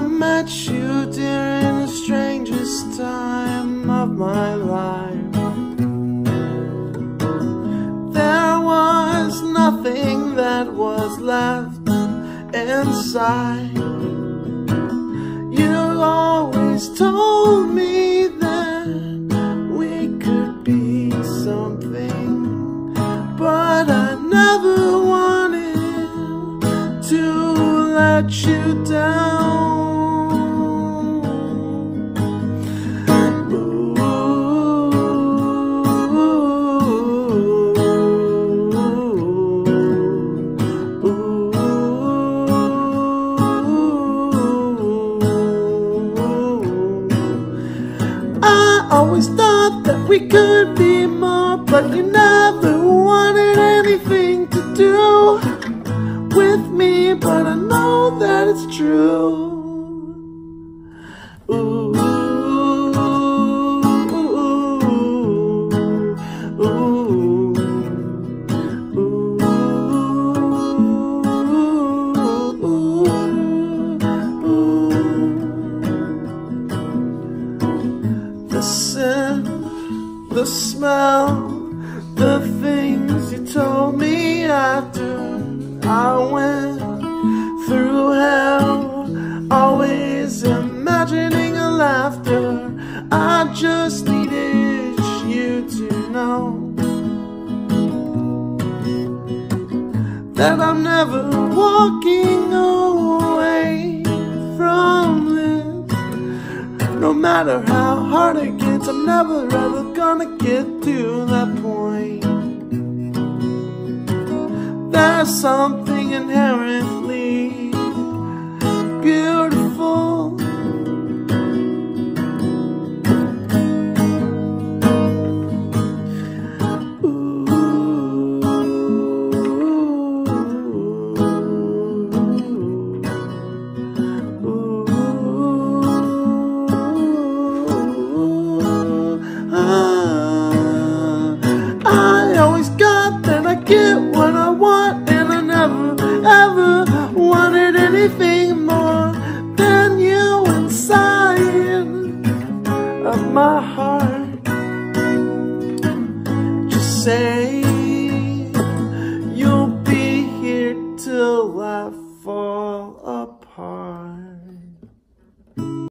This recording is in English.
met you during the strangest time of my life. There was nothing that was left inside. You always told me that we could be something, but I never wanted to let you down. We could be more, but you never wanted anything to do with me. But I know that it's true. Ooh, the smell, the things you told me after I went through hell, always imagining a laughter. I just needed you to know that I'm never walking away from this. No matter how hard it gets, I'm never ever gonna get to that point. There's something inherently beautiful get what I want and I never ever wanted anything more than you inside of my heart. Just say you'll be here till I